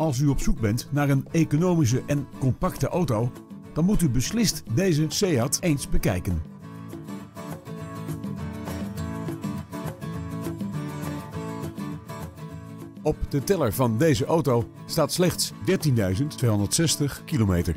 Als u op zoek bent naar een economische en compacte auto, dan moet u beslist deze Seat eens bekijken. Op de teller van deze auto staat slechts 13.260 kilometer.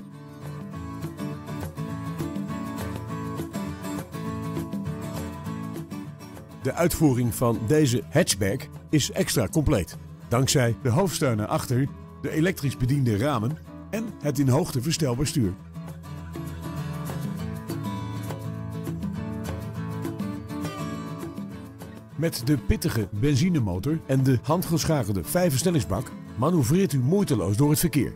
De uitvoering van deze hatchback is extra compleet. Dankzij de hoofdsteunen achter, de elektrisch bediende ramen en het in hoogte verstelbaar stuur. Met de pittige benzinemotor en de handgeschakelde vijfversnellingsbak manoeuvreert u moeiteloos door het verkeer.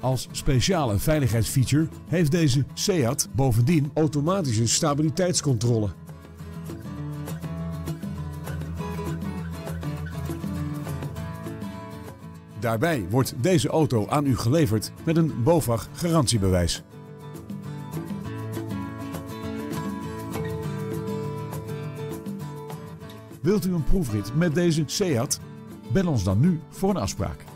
Als speciale veiligheidsfeature heeft deze Seat bovendien automatische stabiliteitscontrole. Daarbij wordt deze auto aan u geleverd met een BOVAG garantiebewijs. Wilt u een proefrit met deze Seat? Bel ons dan nu voor een afspraak.